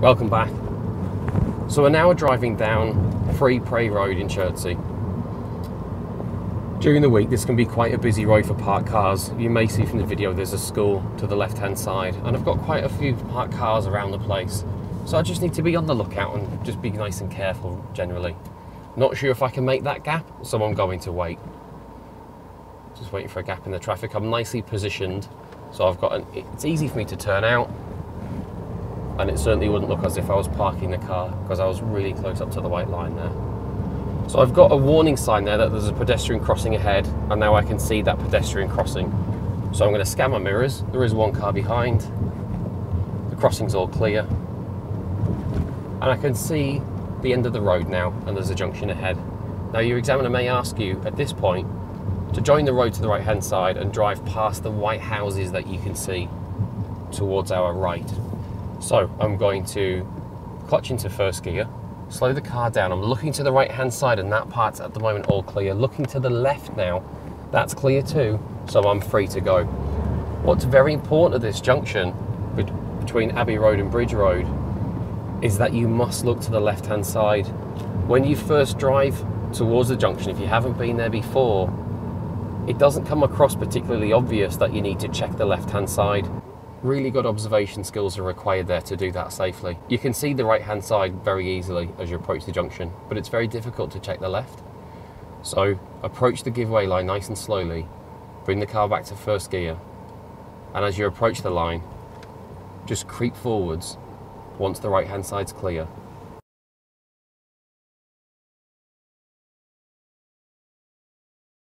Welcome back. So we're now driving down Free Prae Road in Chertsey. During the week this can be quite a busy road for parked cars. You may see from the video there's a school to the left hand side and I've got quite a few parked cars around the place. So I just need to be on the lookout and just be nice and careful generally. Not sure if I can make that gap, so I'm going to wait. Just waiting for a gap in the traffic. I'm nicely positioned, so I've got an, it's easy for me to turn out and it certainly wouldn't look as if I was parking the car because I was really close up to the white line there. So I've got a warning sign there that there's a pedestrian crossing ahead and now I can see that pedestrian crossing. So I'm going to scan my mirrors. There is one car behind. The crossing's all clear. And I can see the end of the road now and there's a junction ahead. Now your examiner may ask you at this point to join the road to the right hand side and drive past the white houses that you can see towards our right. So I'm going to clutch into first gear, slow the car down. I'm looking to the right hand side and that part's at the moment all clear. Looking to the left now, that's clear too, so I'm free to go. What's very important at this junction between Abbey Road and Bridge Road is that you must look to the left hand side. When you first drive towards the junction, if you haven't been there before, it doesn't come across particularly obvious that you need to check the left hand side. Really good observation skills are required there to do that safely. You can see the right hand side very easily as you approach the junction, but it's very difficult to check the left. So approach the giveaway line nice and slowly, bring the car back to first gear, and as you approach the line, just creep forwards once the right hand side's clear